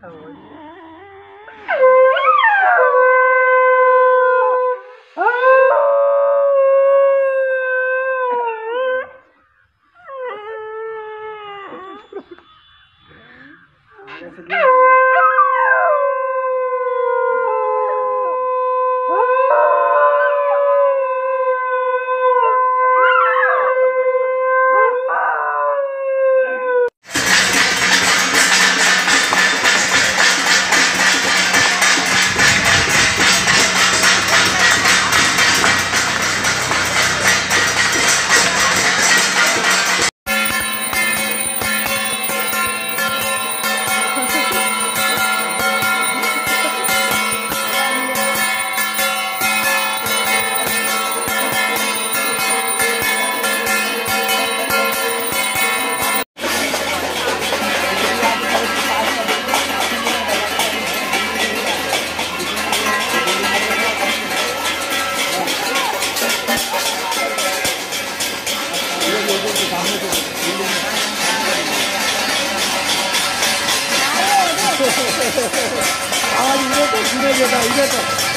aberta hoje. Essa aqui... 入れた入れ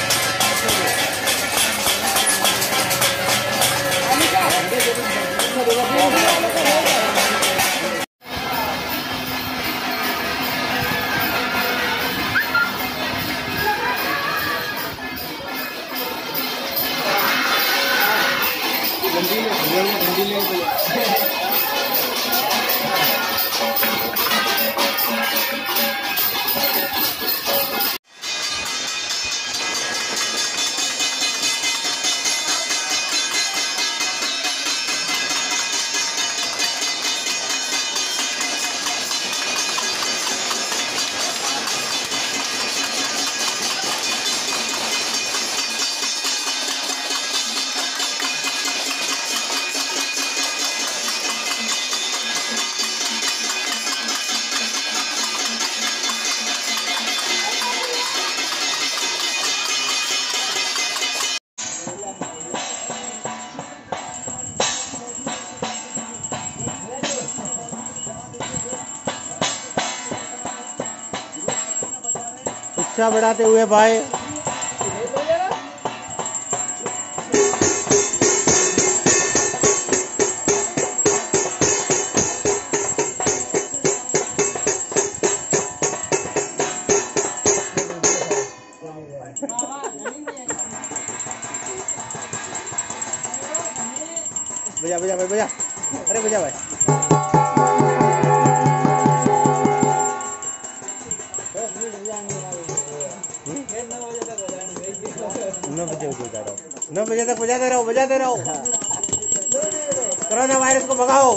इच्छा बढ़ाते हुए भाई। बजा बजा भाई बजा अरे बजा भाई। बजे तक बजाते रहो बजाते रहो। कोरोना वायरस को भगाओ।